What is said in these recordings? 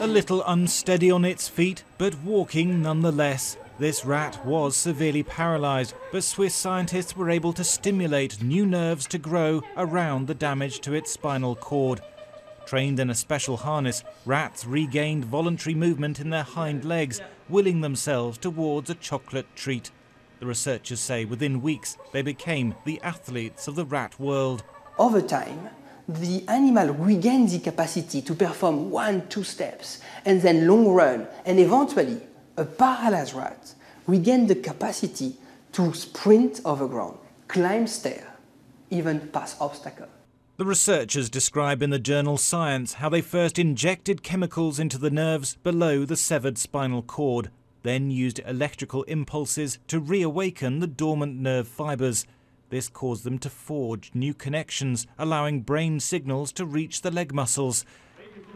A little unsteady on its feet, but walking nonetheless. This rat was severely paralysed, but Swiss scientists were able to stimulate new nerves to grow around the damage to its spinal cord. Trained in a special harness, rats regained voluntary movement in their hind legs, willing themselves towards a chocolate treat. The researchers say within weeks they became the athletes of the rat world. Over time, the animal regains the capacity to perform one, two steps, and then long run, and eventually, a paralyzed rat regains the capacity to sprint over ground, climb stairs, even pass obstacles. The researchers describe in the journal Science how they first injected chemicals into the nerves below the severed spinal cord, then used electrical impulses to reawaken the dormant nerve fibres. This caused them to forge new connections, allowing brain signals to reach the leg muscles.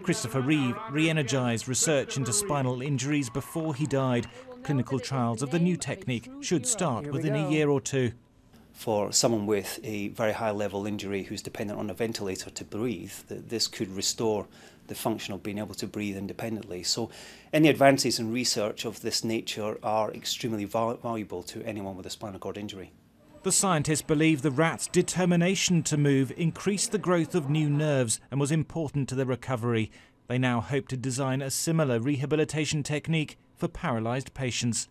Christopher Reeve re energised research into spinal injuries before he died. Clinical trials of the new technique should start within a year or two for someone with a very high level injury who's dependent on a ventilator to breathe, this could restore the function of being able to breathe independently. So, any advances in research of this nature are extremely valuable to anyone with a spinal cord injury. The scientists believe the rat's determination to move increased the growth of new nerves and was important to their recovery. They now hope to design a similar rehabilitation technique for paralysed patients.